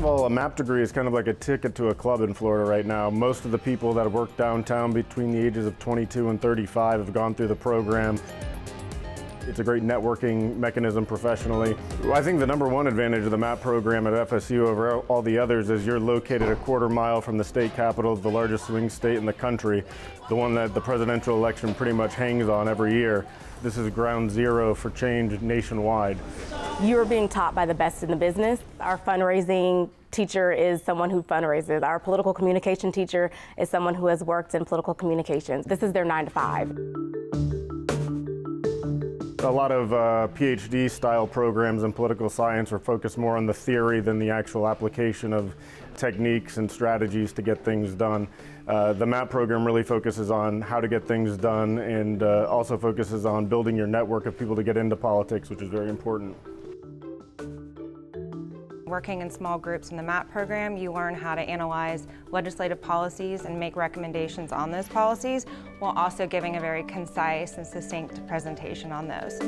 of all, a MAAPP degree is kind of like a ticket to a club in Florida right now. Most of the people that work downtown between the ages of 22 and 35 have gone through the program. It's a great networking mechanism professionally. I think the number one advantage of the MAAPP program at FSU over all the others is you're located a quarter mile from the state capitol, the largest swing state in the country, the one that the presidential election pretty much hangs on every year. This is ground zero for change nationwide. You are being taught by the best in the business. Our fundraising teacher is someone who fundraises. Our political communication teacher is someone who has worked in political communications. This is their nine to five. A lot of uh, PhD style programs in political science are focused more on the theory than the actual application of techniques and strategies to get things done. Uh, the MAAPP program really focuses on how to get things done and uh, also focuses on building your network of people to get into politics, which is very important. Working in small groups in the MAAPP program, you learn how to analyze legislative policies and make recommendations on those policies, while also giving a very concise and succinct presentation on those.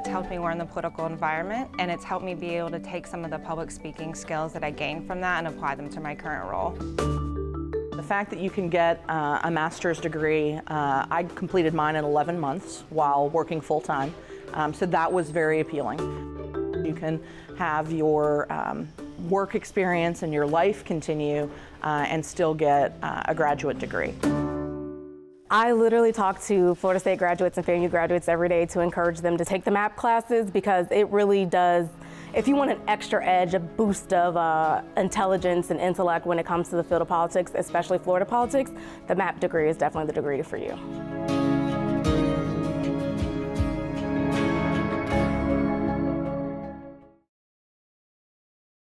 It's helped me learn the political environment, and it's helped me be able to take some of the public speaking skills that I gained from that and apply them to my current role. The fact that you can get uh, a master's degree, uh, I completed mine in 11 months while working full-time, um, so that was very appealing. You can have your um, work experience and your life continue uh, and still get uh, a graduate degree. I literally talk to Florida State graduates and FAMU graduates every day to encourage them to take the MAAPP classes because it really does, if you want an extra edge, a boost of uh, intelligence and intellect when it comes to the field of politics, especially Florida politics, the MAAPP degree is definitely the degree for you.